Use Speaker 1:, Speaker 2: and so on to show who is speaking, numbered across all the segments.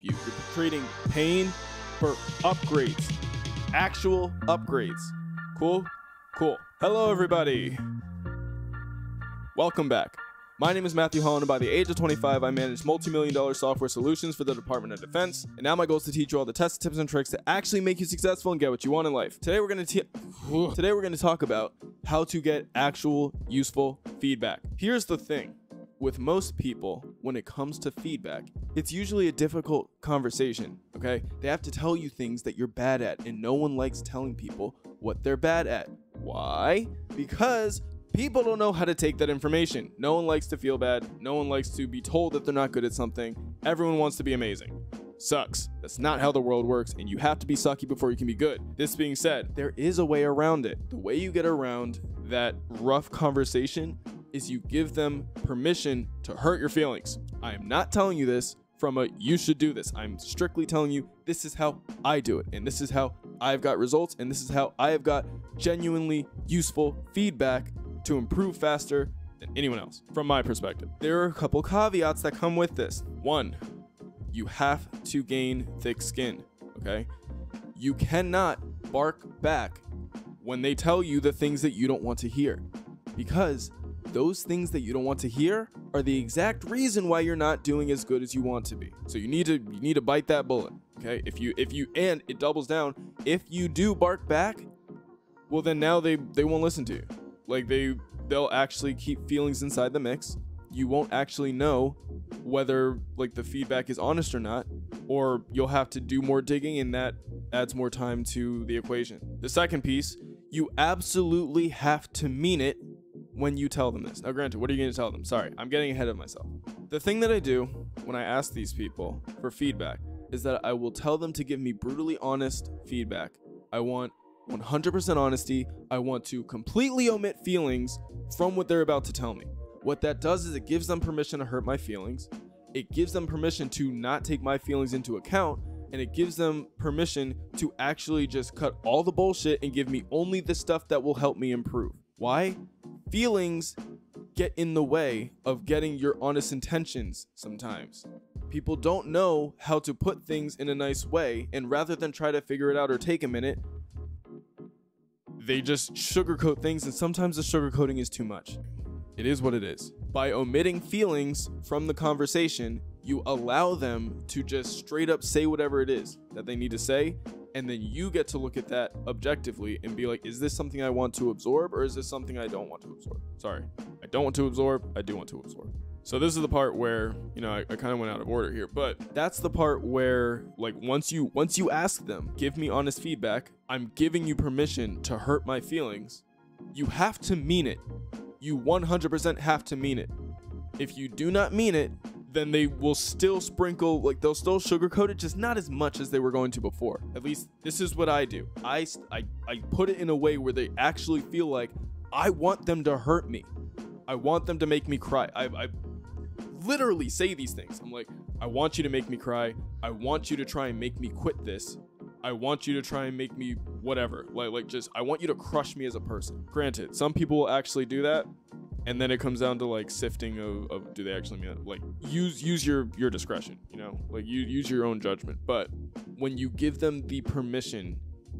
Speaker 1: you. You're trading pain for upgrades. Actual upgrades. Cool? Cool. Hello, everybody. Welcome back. My name is Matthew Holland, and by the age of 25, I manage multi-million dollar software solutions for the Department of Defense. And now my goal is to teach you all the tests, tips, and tricks to actually make you successful and get what you want in life. Today we're gonna today we're gonna talk about how to get actual useful feedback. Here's the thing. With most people, when it comes to feedback, it's usually a difficult conversation, okay? They have to tell you things that you're bad at, and no one likes telling people what they're bad at. Why? Because People don't know how to take that information. No one likes to feel bad. No one likes to be told that they're not good at something. Everyone wants to be amazing. Sucks. That's not how the world works, and you have to be sucky before you can be good. This being said, there is a way around it. The way you get around that rough conversation is you give them permission to hurt your feelings. I am not telling you this from a you should do this. I'm strictly telling you this is how I do it, and this is how I've got results, and this is how I have got genuinely useful feedback to improve faster than anyone else, from my perspective. There are a couple caveats that come with this. One, you have to gain thick skin, okay? You cannot bark back when they tell you the things that you don't want to hear because those things that you don't want to hear are the exact reason why you're not doing as good as you want to be. So you need to you need to bite that bullet. Okay? If you if you and it doubles down, if you do bark back, well then now they they won't listen to you. Like they they'll actually keep feelings inside the mix. You won't actually know whether like the feedback is honest or not, or you'll have to do more digging and that adds more time to the equation. The second piece, you absolutely have to mean it when you tell them this. Now, granted, what are you going to tell them? Sorry, I'm getting ahead of myself. The thing that I do when I ask these people for feedback is that I will tell them to give me brutally honest feedback. I want 100% honesty. I want to completely omit feelings from what they're about to tell me. What that does is it gives them permission to hurt my feelings. It gives them permission to not take my feelings into account. And it gives them permission to actually just cut all the bullshit and give me only the stuff that will help me improve. Why? Feelings get in the way of getting your honest intentions sometimes. People don't know how to put things in a nice way, and rather than try to figure it out or take a minute, they just sugarcoat things, and sometimes the sugarcoating is too much. It is what it is. By omitting feelings from the conversation, you allow them to just straight up say whatever it is that they need to say, and then you get to look at that objectively and be like, is this something I want to absorb, or is this something I don't want to absorb? Sorry, I don't want to absorb, I do want to absorb. So this is the part where, you know, I, I kind of went out of order here, but that's the part where like once you once you ask them, give me honest feedback, I'm giving you permission to hurt my feelings. You have to mean it. You 100% have to mean it. If you do not mean it, then they will still sprinkle like they'll still sugarcoat it just not as much as they were going to before at least this is what i do i i, I put it in a way where they actually feel like i want them to hurt me i want them to make me cry i, I literally say these things. I'm like, I want you to make me cry. I want you to try and make me quit this. I want you to try and make me whatever. Like like just I want you to crush me as a person. Granted, some people will actually do that. And then it comes down to like sifting of, of do they actually mean it? Like use use your your discretion, you know? Like you use your own judgment. But when you give them the permission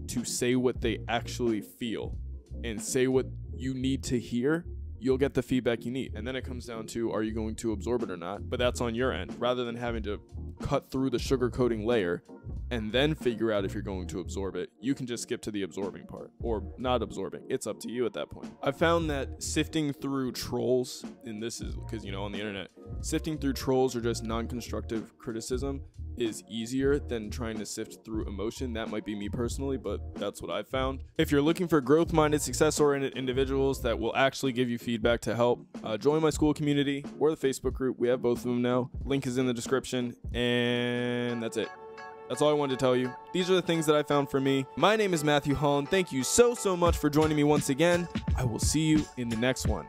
Speaker 1: to say what they actually feel and say what you need to hear, you'll get the feedback you need. And then it comes down to are you going to absorb it or not? But that's on your end rather than having to cut through the sugar coating layer and then figure out if you're going to absorb it. You can just skip to the absorbing part or not absorbing. It's up to you at that point. I found that sifting through trolls, and this is because, you know, on the internet, sifting through trolls or just non constructive criticism is easier than trying to sift through emotion. That might be me personally, but that's what I've found. If you're looking for growth minded, success oriented individuals that will actually give you feedback to help, uh, join my Skool community or the Facebook group. We have both of them now. Link is in the description, and that's it. That's all I wanted to tell you. These are the things that I found for me. My name is Matthew Holland. Thank you so, so much for joining me once again. I will see you in the next one.